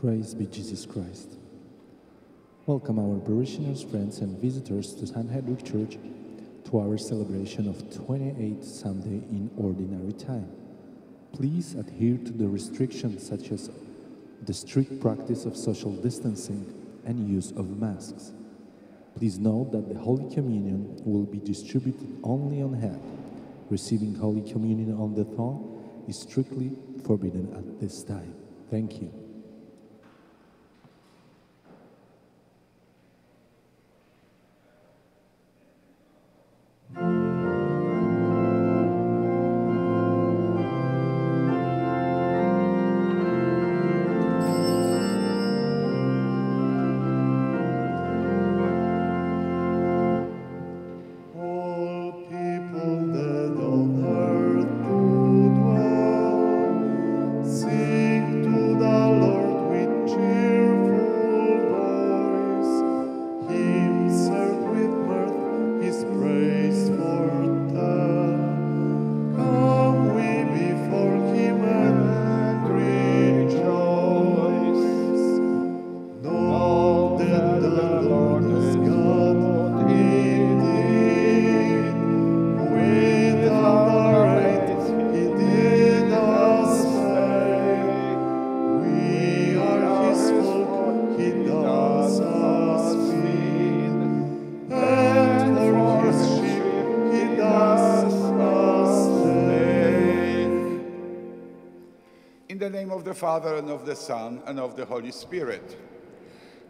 Praise be Jesus Christ. Welcome our parishioners, friends, and visitors to St. Hedwig Church to our celebration of 28th Sunday in Ordinary Time. Please adhere to the restrictions such as the strict practice of social distancing and use of masks. Please note that the Holy Communion will be distributed only on head. Receiving Holy Communion on the throne is strictly forbidden at this time. Thank you. Father, and of the Son, and of the Holy Spirit.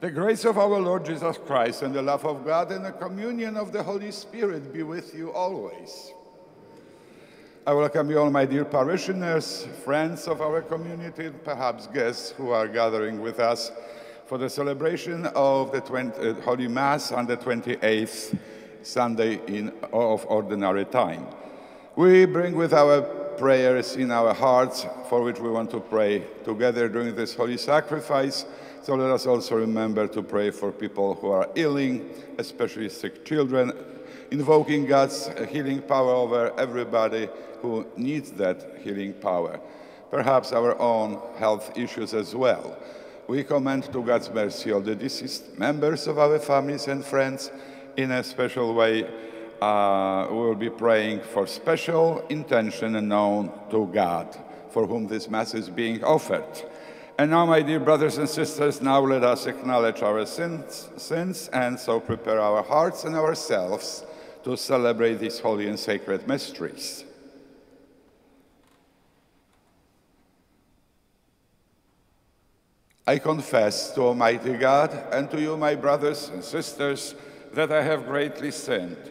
The grace of our Lord Jesus Christ, and the love of God, and the communion of the Holy Spirit be with you always. I welcome you all, my dear parishioners, friends of our community, and perhaps guests who are gathering with us for the celebration of the 20, uh, Holy Mass on the 28th Sunday in, of Ordinary Time. We bring with our prayers in our hearts for which we want to pray together during this holy sacrifice. So let us also remember to pray for people who are ailing, especially sick children, invoking God's healing power over everybody who needs that healing power. Perhaps our own health issues as well. We commend to God's mercy all the deceased members of our families and friends in a special way uh, we will be praying for special intention and known to God, for whom this Mass is being offered. And now, my dear brothers and sisters, now let us acknowledge our sins, sins and so prepare our hearts and ourselves to celebrate these holy and sacred mysteries. I confess to Almighty God and to you, my brothers and sisters, that I have greatly sinned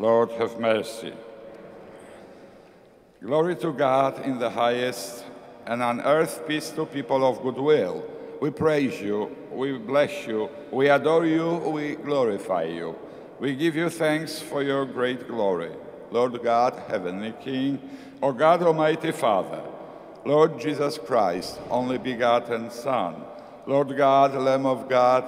Lord, have mercy. Glory to God in the highest, and on earth peace to people of good will. We praise you, we bless you, we adore you, we glorify you. We give you thanks for your great glory. Lord God, Heavenly King, O God, Almighty Father, Lord Jesus Christ, only begotten Son, Lord God, Lamb of God,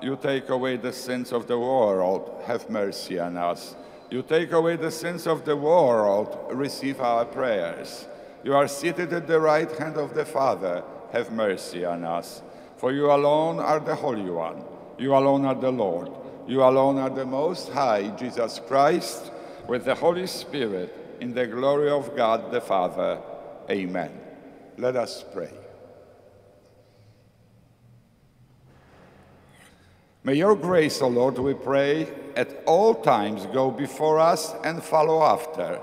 you take away the sins of the world, have mercy on us. You take away the sins of the world, receive our prayers. You are seated at the right hand of the Father, have mercy on us. For you alone are the Holy One, you alone are the Lord, you alone are the Most High, Jesus Christ, with the Holy Spirit, in the glory of God the Father. Amen. Let us pray. May your grace, O Lord, we pray, at all times go before us and follow after,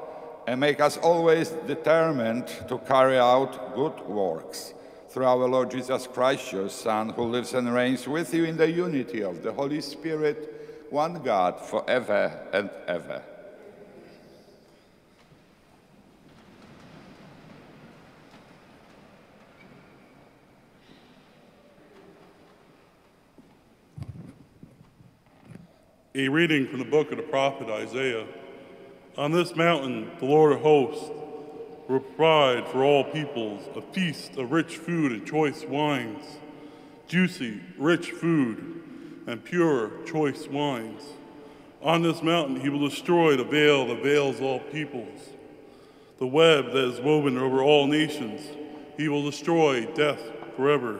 and make us always determined to carry out good works. Through our Lord Jesus Christ, your Son, who lives and reigns with you in the unity of the Holy Spirit, one God, forever and ever. A reading from the book of the prophet Isaiah. On this mountain, the Lord of hosts will provide for all peoples a feast of rich food and choice wines, juicy, rich food, and pure, choice wines. On this mountain, he will destroy the veil that veils all peoples, the web that is woven over all nations. He will destroy death forever.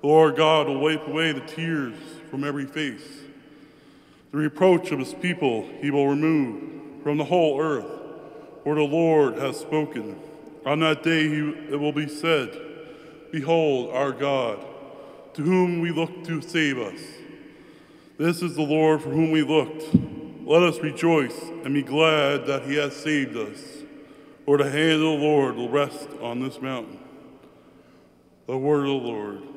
The Lord God will wipe away the tears from every face. The reproach of his people he will remove from the whole earth, for the Lord has spoken. On that day he, it will be said, Behold our God, to whom we look to save us. This is the Lord for whom we looked. Let us rejoice and be glad that he has saved us. For the hand of the Lord will rest on this mountain. The word of the Lord.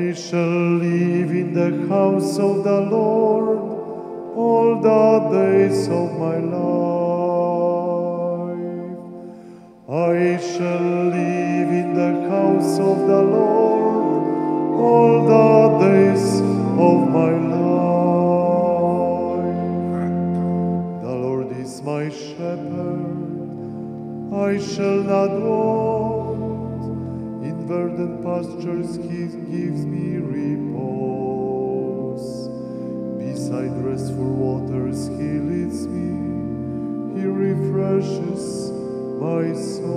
I shall live in the house of the Lord all the days of my life. I shall live in the house of the Lord all the days of my life. The Lord is my shepherd, I shall not want. Verdant pastures he gives me repose. Beside restful waters he leads me. He refreshes my soul.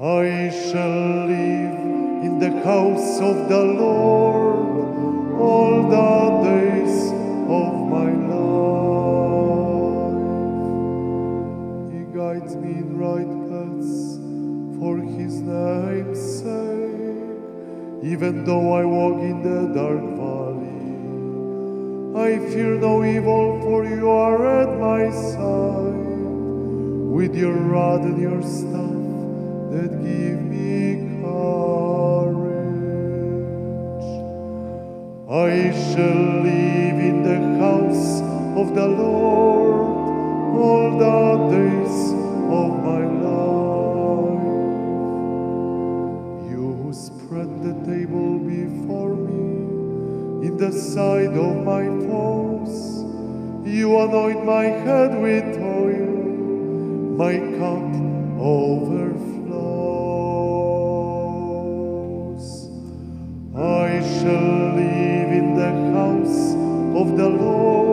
I shall live in the house of the Lord all the Even though I walk in the dark valley, I fear no evil, for you are at my side. With your rod and your staff that give me courage. I shall live in the house of the Lord all the days shall live in the house of the Lord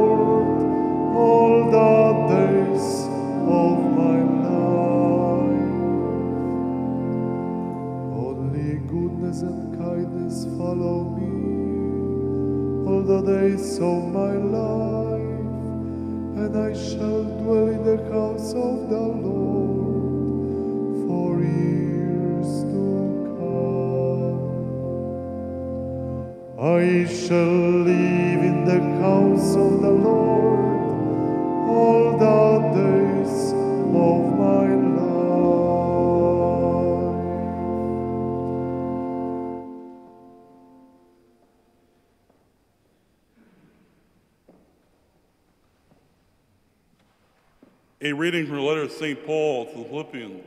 reading from the letter of St. Paul to the Philippians.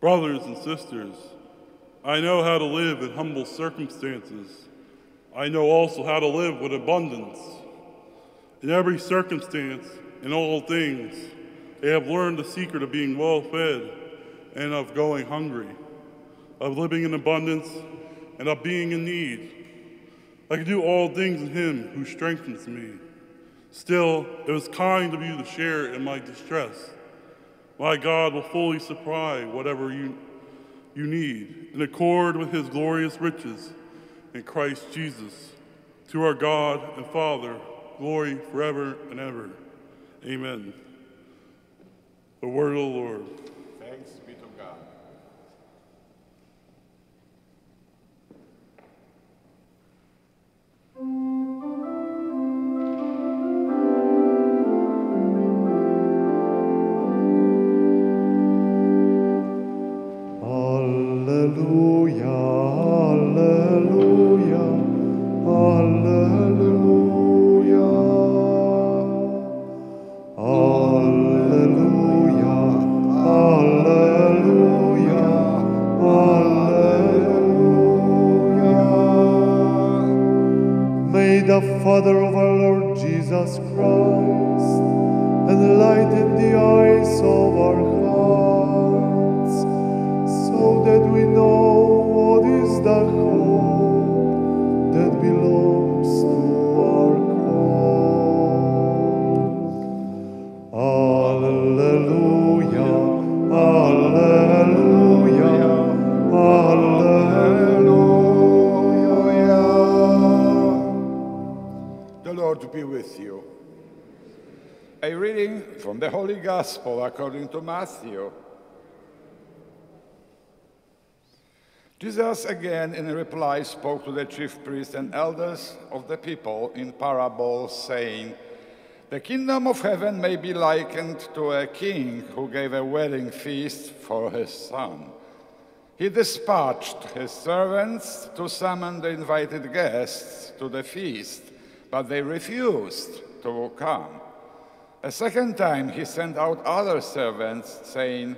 Brothers and sisters, I know how to live in humble circumstances. I know also how to live with abundance. In every circumstance, in all things, I have learned the secret of being well fed and of going hungry, of living in abundance and of being in need. I can do all things in Him who strengthens me. Still, it was kind of you to share in my distress. My God will fully supply whatever you, you need in accord with his glorious riches in Christ Jesus. To our God and Father, glory forever and ever. Amen. The word of the Lord. Lord be with you. A reading from the Holy Gospel according to Matthew. Jesus again in reply spoke to the chief priests and elders of the people in parables, saying, The kingdom of heaven may be likened to a king who gave a wedding feast for his son. He dispatched his servants to summon the invited guests to the feast, but they refused to come. A second time he sent out other servants, saying,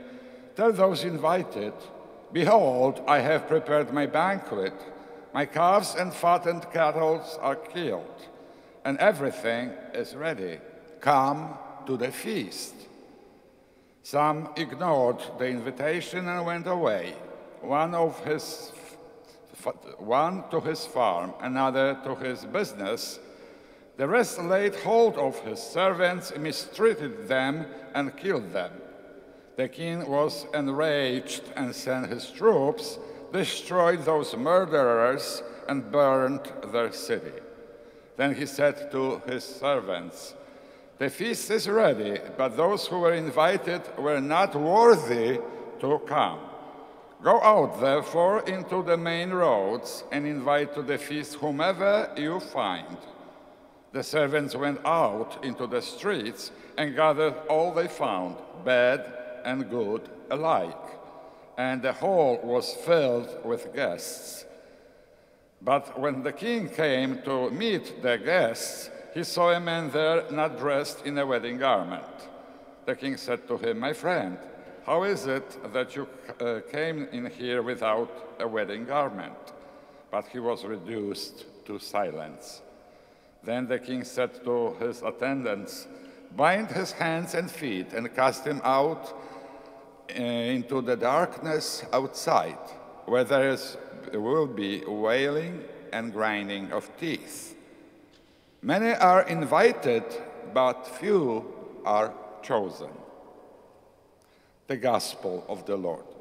Tell those invited, Behold, I have prepared my banquet. My calves and fattened cattle are killed, and everything is ready. Come to the feast. Some ignored the invitation and went away, one, of his, one to his farm, another to his business. The rest laid hold of his servants, mistreated them, and killed them. The king was enraged and sent his troops, destroyed those murderers, and burned their city. Then he said to his servants, The feast is ready, but those who were invited were not worthy to come. Go out, therefore, into the main roads and invite to the feast whomever you find. The servants went out into the streets and gathered all they found, bad and good alike, and the hall was filled with guests. But when the king came to meet the guests, he saw a man there not dressed in a wedding garment. The king said to him, My friend, how is it that you uh, came in here without a wedding garment? But he was reduced to silence. Then the king said to his attendants, Bind his hands and feet and cast him out uh, into the darkness outside, where there is, will be wailing and grinding of teeth. Many are invited, but few are chosen. The Gospel of the Lord.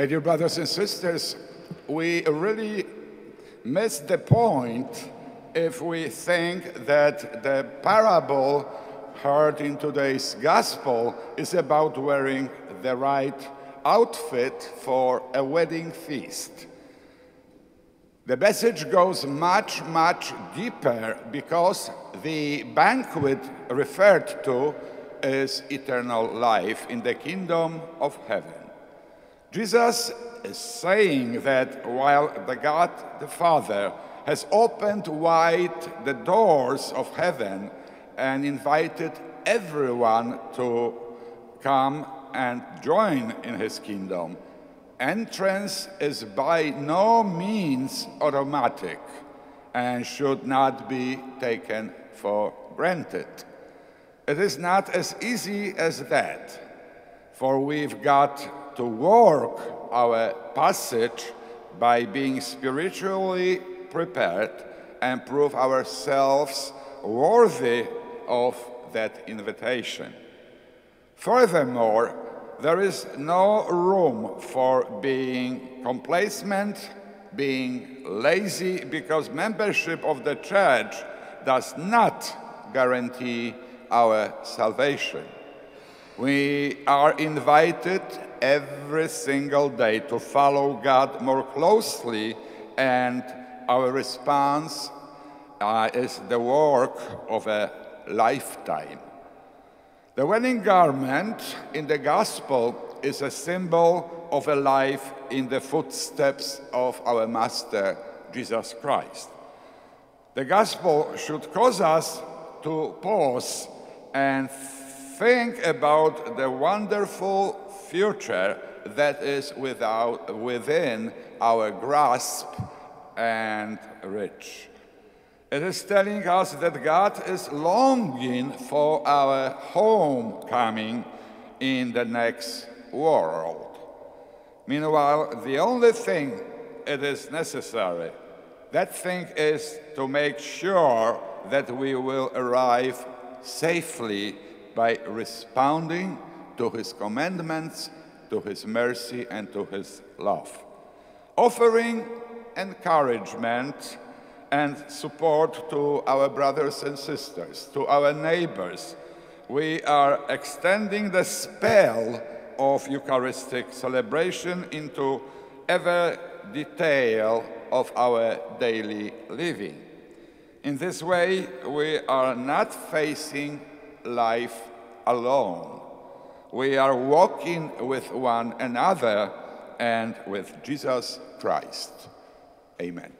My dear brothers and sisters, we really miss the point if we think that the parable heard in today's gospel is about wearing the right outfit for a wedding feast. The message goes much, much deeper because the banquet referred to is eternal life in the kingdom of heaven. Jesus is saying that while the God the Father has opened wide the doors of heaven and invited everyone to come and join in his kingdom. Entrance is by no means automatic and should not be taken for granted. It is not as easy as that, for we've got to work our passage by being spiritually prepared and prove ourselves worthy of that invitation. Furthermore, there is no room for being complacent, being lazy, because membership of the church does not guarantee our salvation. We are invited every single day to follow God more closely, and our response uh, is the work of a lifetime. The wedding garment in the gospel is a symbol of a life in the footsteps of our Master, Jesus Christ. The gospel should cause us to pause and think about the wonderful future that is without, within our grasp and rich. It is telling us that God is longing for our homecoming in the next world. Meanwhile, the only thing it is necessary, that thing is to make sure that we will arrive safely by responding to his commandments, to his mercy, and to his love. Offering encouragement and support to our brothers and sisters, to our neighbors, we are extending the spell of Eucharistic celebration into every detail of our daily living. In this way, we are not facing life alone. We are walking with one another and with Jesus Christ. Amen.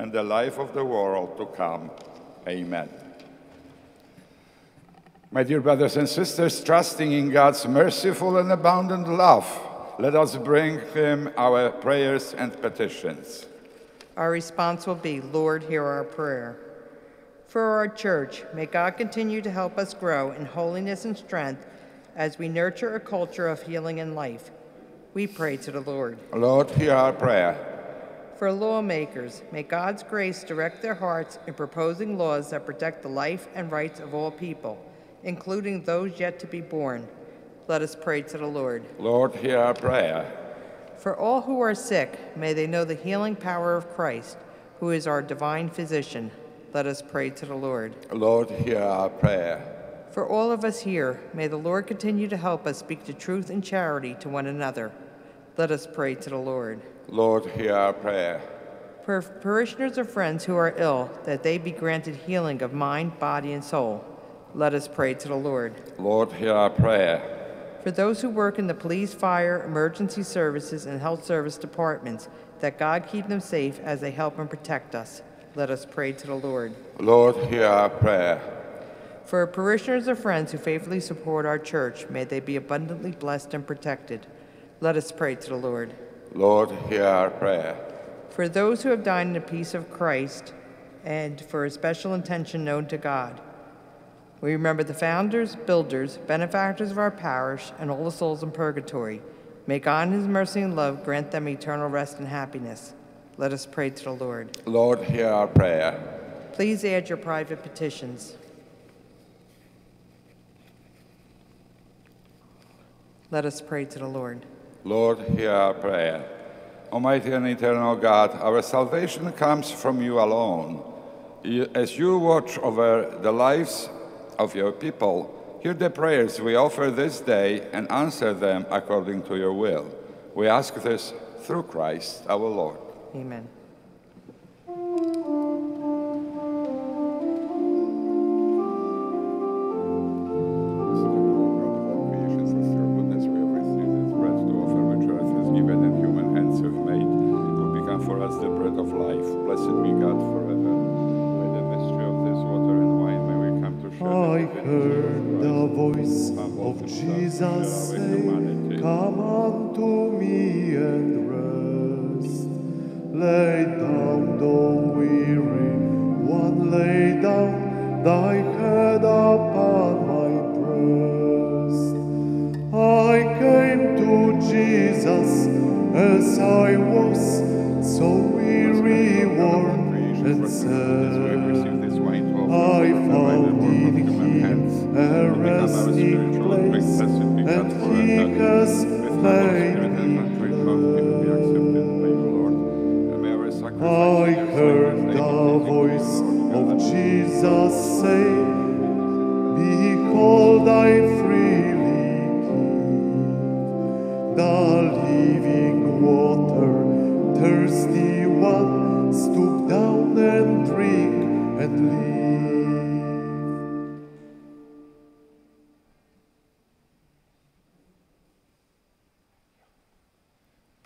and the life of the world to come. Amen. My dear brothers and sisters, trusting in God's merciful and abundant love, let us bring Him our prayers and petitions. Our response will be, Lord, hear our prayer. For our church, may God continue to help us grow in holiness and strength as we nurture a culture of healing and life. We pray to the Lord. Lord, hear our prayer. For lawmakers, may God's grace direct their hearts in proposing laws that protect the life and rights of all people, including those yet to be born. Let us pray to the Lord. Lord, hear our prayer. For all who are sick, may they know the healing power of Christ, who is our divine physician. Let us pray to the Lord. Lord, hear our prayer. For all of us here, may the Lord continue to help us speak the truth in charity to one another. Let us pray to the Lord. Lord, hear our prayer. For parishioners or friends who are ill, that they be granted healing of mind, body, and soul. Let us pray to the Lord. Lord, hear our prayer. For those who work in the police, fire, emergency services, and health service departments, that God keep them safe as they help and protect us. Let us pray to the Lord. Lord, hear our prayer. For parishioners or friends who faithfully support our church, may they be abundantly blessed and protected. Let us pray to the Lord. Lord, hear our prayer. For those who have died in the peace of Christ, and for a special intention known to God, we remember the founders, builders, benefactors of our parish, and all the souls in purgatory. May God in his mercy and love grant them eternal rest and happiness. Let us pray to the Lord. Lord, hear our prayer. Please add your private petitions. Let us pray to the Lord. Lord, hear our prayer. Almighty and eternal God, our salvation comes from you alone. As you watch over the lives of your people, Hear the prayers we offer this day and answer them according to your will. We ask this through Christ our Lord. Amen.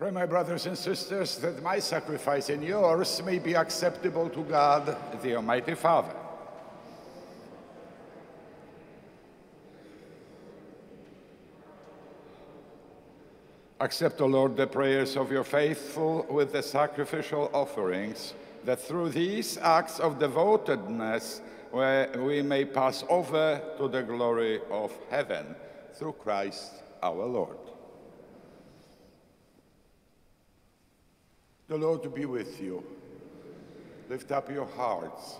Pray, my brothers and sisters, that my sacrifice and yours may be acceptable to God, the Almighty Father. Accept, O Lord, the prayers of your faithful with the sacrificial offerings, that through these acts of devotedness we- may pass over to the glory of heaven through Christ our Lord. The Lord be with you. Lift up your hearts.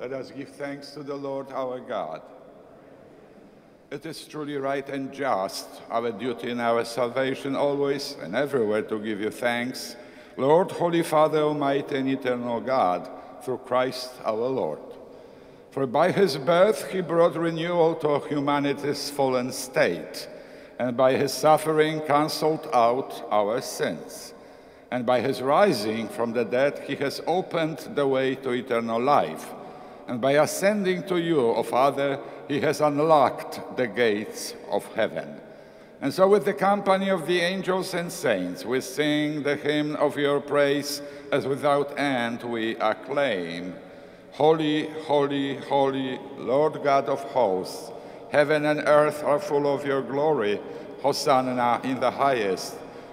Let us give thanks to the Lord our God. It is truly right and just, our duty and our salvation, always and everywhere to give you thanks, Lord, Holy Father, Almighty and Eternal God, through Christ our Lord. For by his birth he brought renewal to humanity's fallen state, and by his suffering cancelled out our sins. And by his rising from the dead, he has opened the way to eternal life. And by ascending to you, O Father, he has unlocked the gates of heaven. And so, with the company of the angels and saints, we sing the hymn of your praise as without end we acclaim. Holy, holy, holy, Lord God of hosts, heaven and earth are full of your glory. Hosanna in the highest.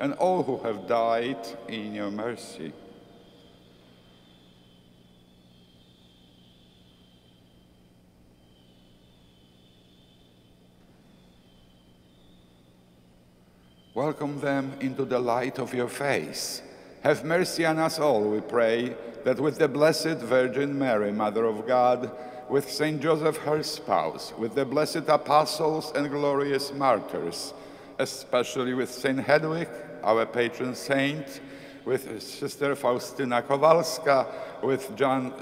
and all who have died in your mercy. Welcome them into the light of your face. Have mercy on us all, we pray, that with the Blessed Virgin Mary, Mother of God, with Saint Joseph, her spouse, with the blessed apostles and glorious martyrs, especially with Saint Hedwig, our patron saint, with Sister Faustina Kowalska, with John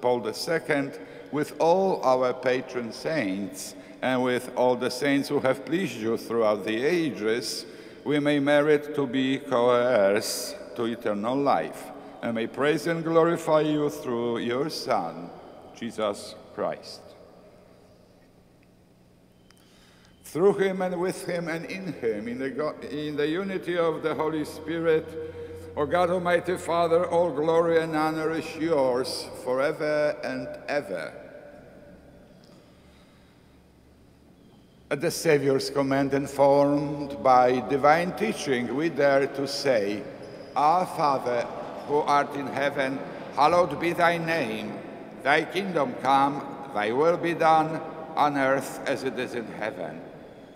Paul II, with all our patron saints, and with all the saints who have pleased you throughout the ages, we may merit to be co-heirs to eternal life, and may praise and glorify you through your Son, Jesus Christ. Through him and with him and in him, in the, go- in the unity of the Holy Spirit, O God Almighty Father, all glory and honor is yours forever and ever. At the Savior's command, informed by divine teaching, we dare to say, Our Father, who art in heaven, hallowed be thy name. Thy kingdom come, thy will be done, on earth as it is in heaven.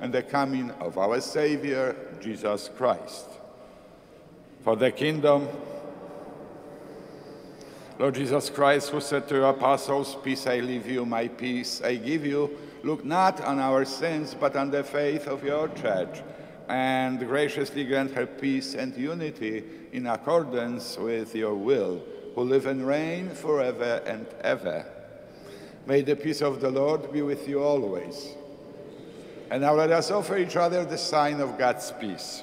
and the coming of our Savior, Jesus Christ. For the kingdom, Lord Jesus Christ, who said to your apostles, Peace I leave you, my peace I give you, look not on our sins, but on the faith of your church, and graciously grant her peace and unity in accordance with your will, who live and reign forever and ever. May the peace of the Lord be with you always. And now let us offer each other the sign of God's peace.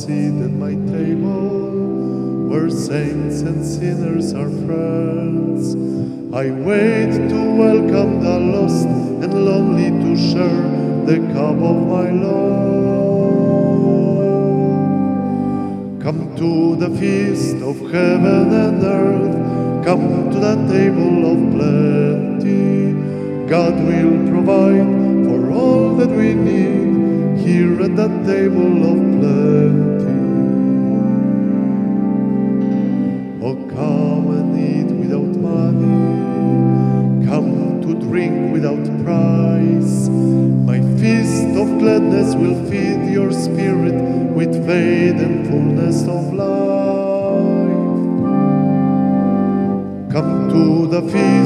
Sit at my table where saints and sinners are friends. I wait to welcome the lost and lonely to share the cup of my love. Come to the feast of heaven and earth. Come to the table of plenty. God will provide for all that we need here at the table of plenty. Will feed your spirit with faith and fullness of life. Come to the feast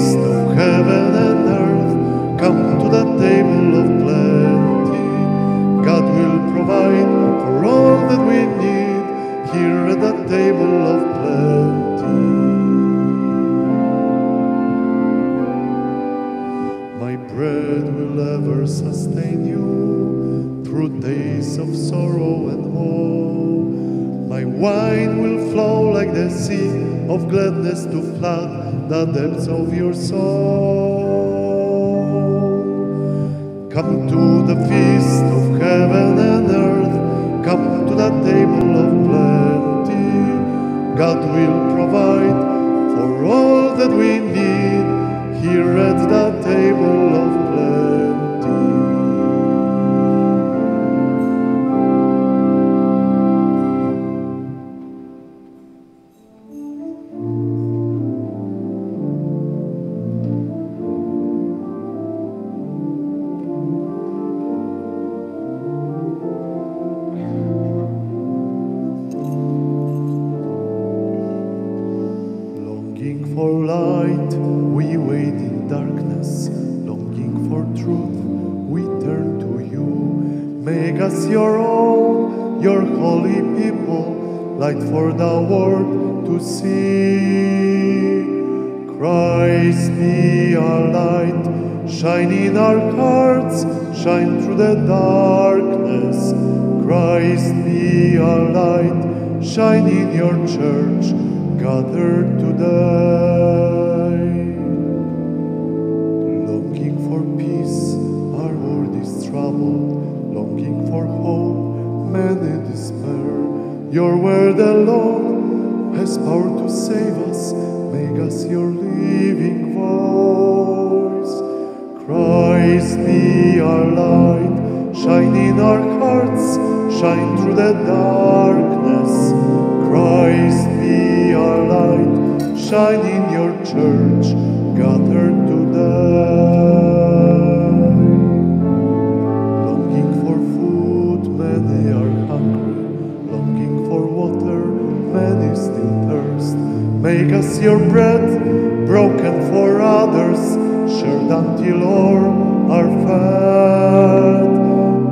wine will flow like the sea of gladness to flood the depths of your soul. Come to the feast of heaven and earth. Come to the table of plenty. God will provide for all that we need here at the table of plenty. Your word alone has power to save us. Make us your living voice. Christ be our light, shine in our hearts, shine through the darkness. Christ be our light, shine in your church, gathered today. Us your bread, broken for others, shared until all are fed.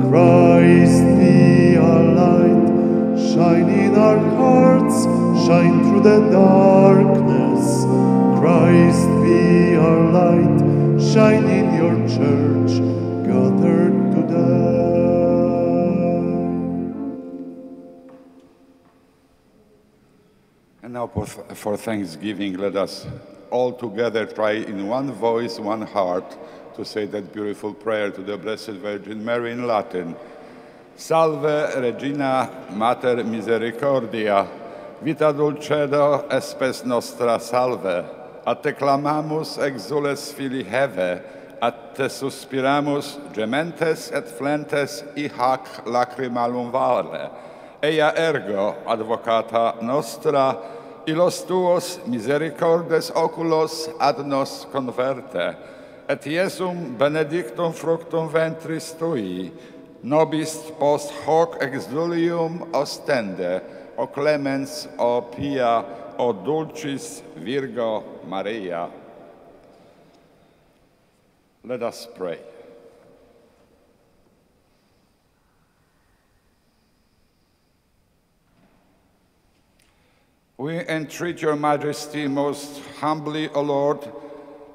Christ be our light, shine in our hearts, shine through the darkness. Christ be our light, shine for, Thanksgiving, let us all together try in one voice, one heart to say that beautiful prayer to the Blessed Virgin Mary in Latin. Salve Regina Mater Misericordia, vita dulcedo espes nostra salve, a te clamamus exules fili heve, a te suspiramus gementes et flentes i lacrimalum vale. Ea ergo, advocata nostra, illos tuos misericordes oculos ad nos converte, et Iesum benedictum fructum ventris tui, nobis post hoc exulium ostende, o clemens, o pia, o dulcis Virgo Maria. Let us pray. We entreat your majesty most humbly, O Lord,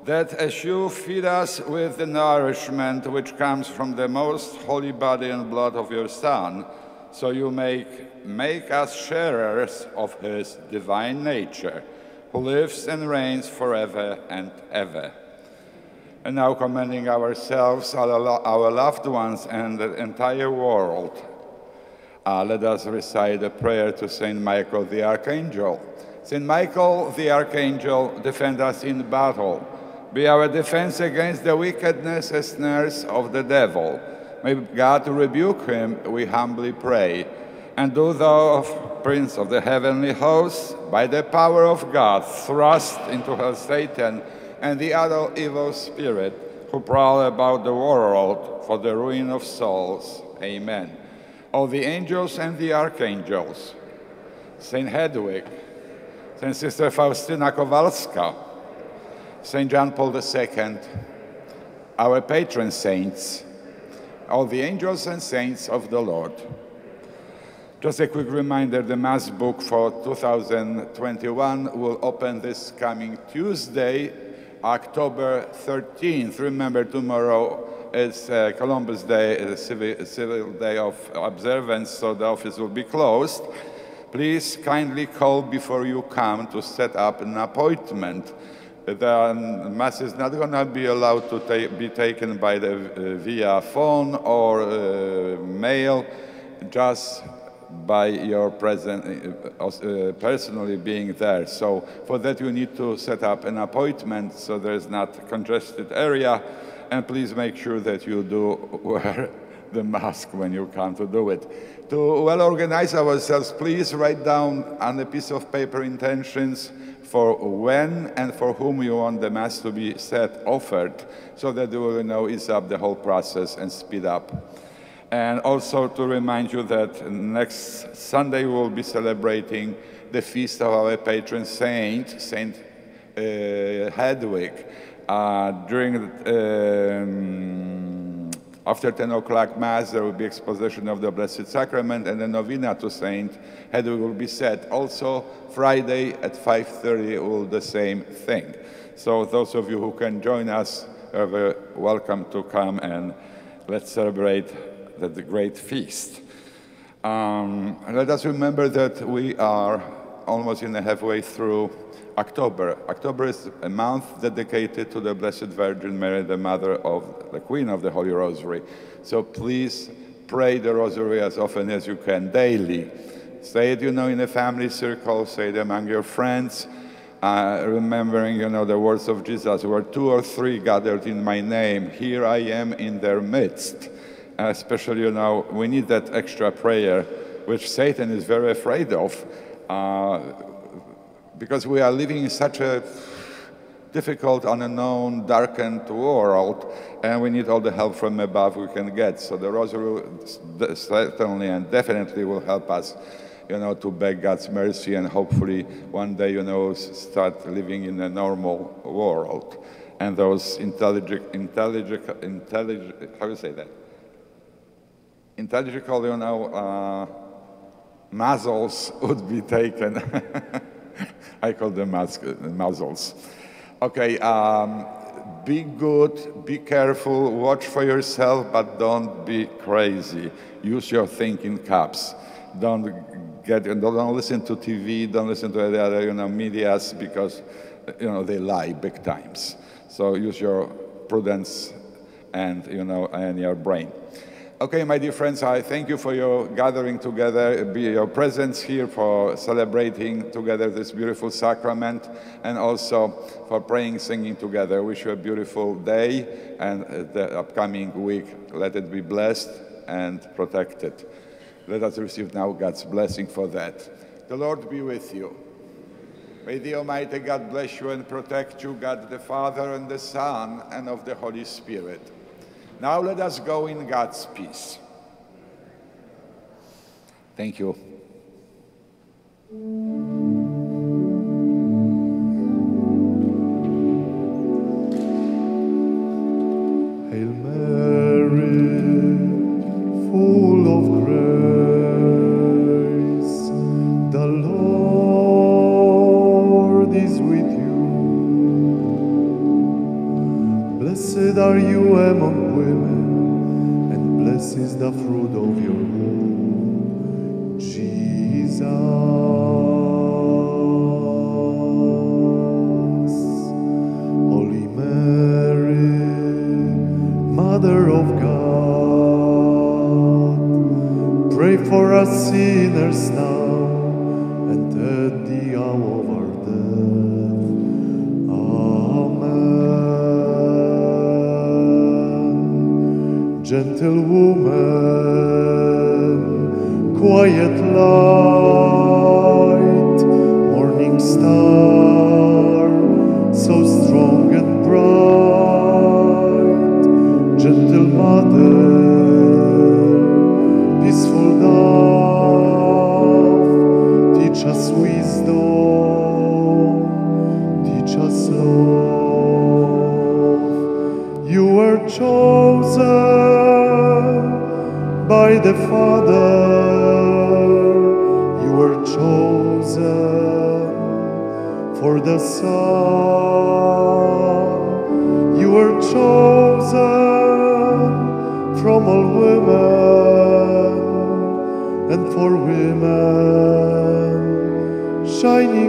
that as you feed us with the nourishment which comes from the most holy body and blood of your Son, so you make, make us sharers of his divine nature, who lives and reigns forever and ever. And now commending ourselves, our, our loved ones, and the entire world, uh, let us recite a prayer to Saint Michael the Archangel. Saint Michael the Archangel, defend us in battle. Be our defense against the wickedness and snares of the devil. May God rebuke him, we humbly pray. And do thou, Prince of the heavenly hosts, by the power of God, thrust into hell Satan and the other evil spirit who prowl about the world for the ruin of souls. Amen. All the angels and the archangels, Saint Hedwig, Saint Sister Faustina Kowalska, Saint John Paul II, our patron saints, all the angels and saints of the Lord. Just a quick reminder, the Mass book for 2021 will open this coming Tuesday, October 13th. Remember, tomorrow is uh, Columbus Day, a civil, civil day of observance, so the office will be closed. Please kindly call before you come to set up an appointment. The mass is not going to be allowed to ta be taken by the, uh, via phone or uh, mail, just by your present, uh, uh, personally being there. So for that you need to set up an appointment so there's not congested area. And please make sure that you do wear the mask when you come to do it. To well organize ourselves, please write down on a piece of paper intentions for when and for whom you want the mass to be set offered so that we will know ease up the whole process and speed up. And also to remind you that next Sunday we'll be celebrating the feast of our patron saint, Saint uh, Hedwig. Uh, during um, after 10 o'clock Mass, there will be exposition of the Blessed Sacrament and the novena to Saint Hedwig will be said. Also, Friday at 5.30 will the same thing. So those of you who can join us are welcome to come and let's celebrate the, the great feast. Um, let us remember that we are almost in the halfway through October. October is a month dedicated to the Blessed Virgin Mary, the Mother of the Queen of the Holy Rosary. So please pray the Rosary as often as you can, daily. Say it, you know, in a family circle, say it among your friends, uh, remembering, you know, the words of Jesus, where two or three gathered in my name, here I am in their midst. Uh, especially, you know, we need that extra prayer, which Satan is very afraid of. Uh, because we are living in such a difficult, unknown, darkened world, and we need all the help from above we can get. So the rosary certainly and definitely will help us, you know, to beg God's mercy and hopefully one day, you know, start living in a normal world. And those intelligent, intelligent, intelligent, how do you say that? Intelligible, you know, uh, muzzles would be taken. I call them muzzles. Okay, um, be good, be careful, watch for yourself, but don't be crazy. Use your thinking caps. Don't get, don't listen to TV, don't listen to the other, you know, medias because, you know, they lie big times. So use your prudence and, you know, and your brain. Okay, my dear friends, I thank you for your gathering together, your presence here for celebrating together this beautiful sacrament, and also for praying, singing together. Wish you a beautiful day and uh, the upcoming week. Let it be blessed and protected. Let us receive now God's blessing for that. The Lord be with you. May the Almighty God bless you and protect you, God the Father and the Son and of the Holy Spirit. Now let us go in God's peace. Thank you. chosen by the Father. You were chosen for the Son. You were chosen from all women and for women shining